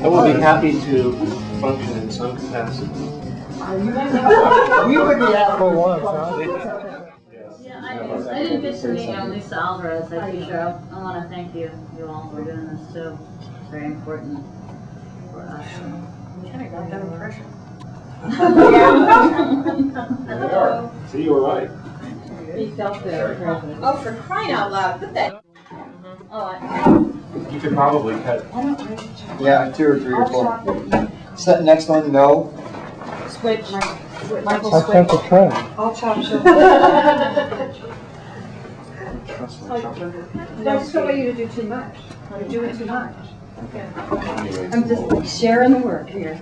I will be happy to function in some capacity. You would be out For once, huh? Yeah, I, I didn't get to meet uh, Lisa Alvarez, I'm pretty sure. I, I wanna thank you, you all for doing this too. It's very important for us. Kinda got that impression. Hello. See, you were right. He felt the impression. Oh, for crying out loud, put that. Oh, You could probably cut, Yeah, two or three or four. Set next one, no. Switch. Michael I'll switch. the trend. I'll chop sugar. Trust me, trust. I just don't want you to do too much. You're doing too much. anyways. I'm just sharing the work here.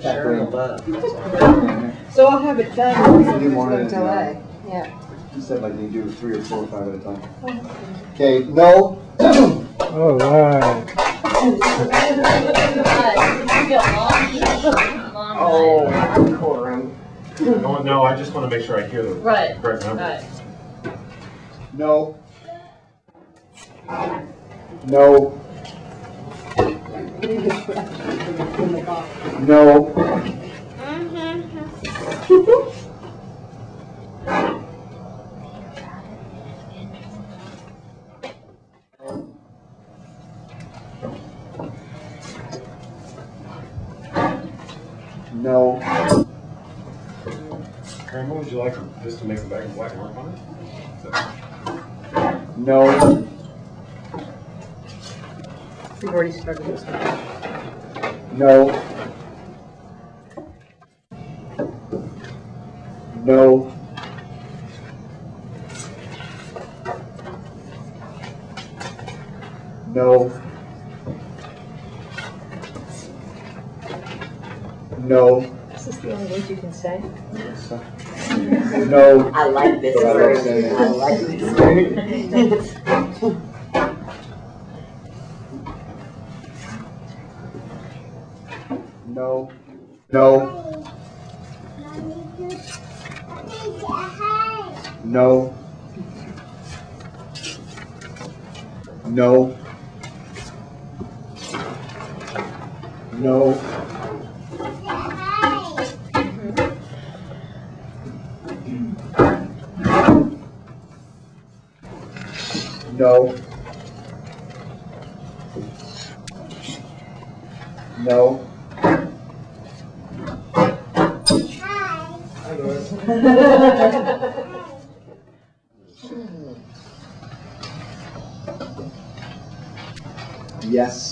Sharing tap love. So I'll have it done. You can do one at a There's no delay. Yeah. You said like you do three or four or five at a time. Okay, no. All right. you got long, long Oh, night. No, no, I just want to make sure I hear the Right, correct number. right. No. No. No. Mm-hmm. No. Karen, what would you like, just to make it back black and white on it? No. We've already started this one. No. No. No. No. Is this the only word you can say? No. I like this But I word. like saying it. I like this word. No. No. No. No. No. No. No. Hi. Hi, Yes.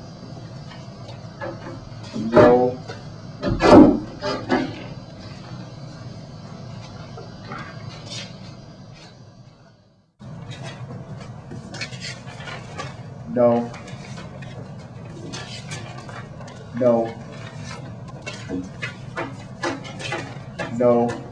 No. No. No. No.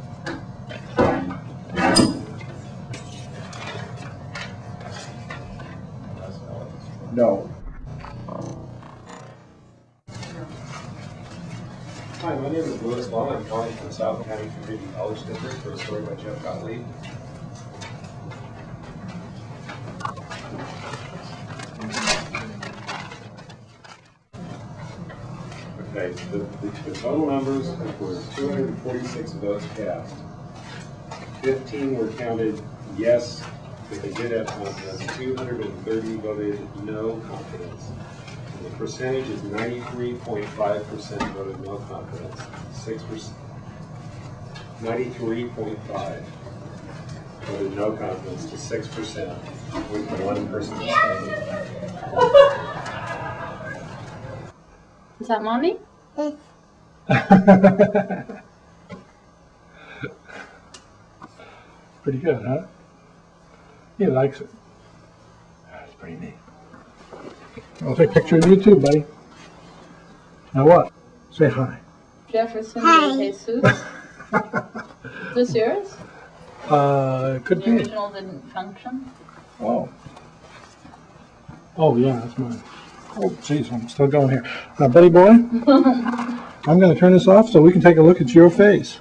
Hi, my name is Louis Long. I'm calling from South County Community College District for a story by Jeff Gottlieb. Okay, the, the the total numbers were two hundred and forty-six votes cast. Fifteen were counted yes, that they did have confidence. Two hundred and thirty voted no confidence. And The percentage is ninety-three point five percent voted no confidence, six percent, ninety-three point five voted no confidence to six percent, with one person abstaining. Is that mommy? Pretty good, huh? He likes it. That's pretty neat. I'll take a picture of you too, buddy. Now what? Say hi. Jefferson de Jesus. Is this yours? Uh, it could The be. original didn't function. Oh. Oh, yeah, that's mine. Oh, jeez, I'm still going here. Now, buddy boy, I'm gonna turn this off so we can take a look at your face.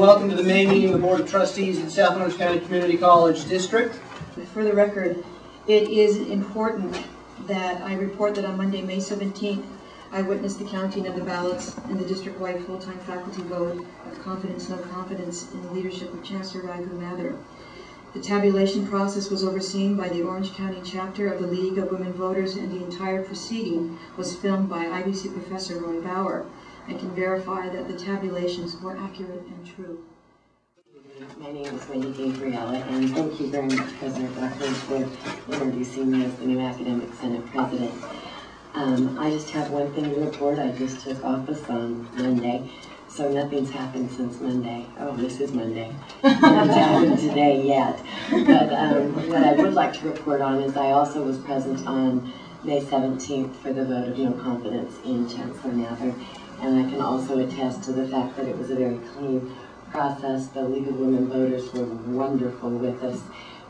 Welcome to the May meeting of the Board of Trustees the South Orange County Community College District. For the record, it is important that I report that on Monday, May 17th, I witnessed the counting of the ballots in the district-wide full-time faculty vote of confidence, no confidence in the leadership of Chancellor Raghu Mathur. The tabulation process was overseen by the Orange County chapter of the League of Women Voters and the entire proceeding was filmed by IVC professor Roy Bauer. I can verify that the tabulations were accurate and true. My name is Wendy Gabriella, and thank you very much, President Buckland, for introducing me as the new Academic Senate President. Um, I just have one thing to report. I just took office on Monday, so nothing's happened since Monday. Oh, this is Monday. Nothing's happened today yet. But um, what I would like to report on is I also was present on May 17th for the vote of no confidence in Chancellor Mathur. And I can also attest to the fact that it was a very clean process. The League of Women Voters were wonderful with us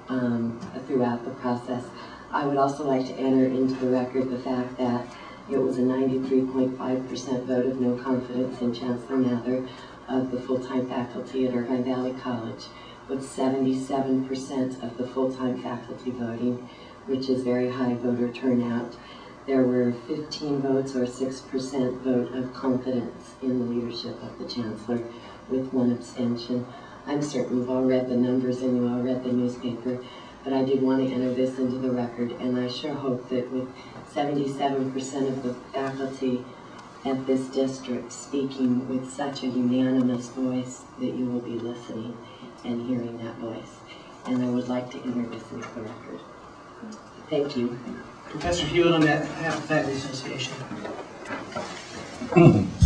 um, throughout the process. I would also like to enter into the record the fact that it was a 93.5% vote of no confidence in Chancellor Mathur of the full-time faculty at Irvine Valley College, with 77% of the full-time faculty voting, which is very high voter turnout. There were 15 votes or 6% vote of confidence in the leadership of the Chancellor with one abstention. I'm certain you've all read the numbers and you all read the newspaper, but I did want to enter this into the record, and I sure hope that with 77% of the faculty at this district speaking with such a unanimous voice, that you will be listening and hearing that voice. And I would like to enter this into the record. Thank you. Professor Hewitt on behalf of Faculty Association.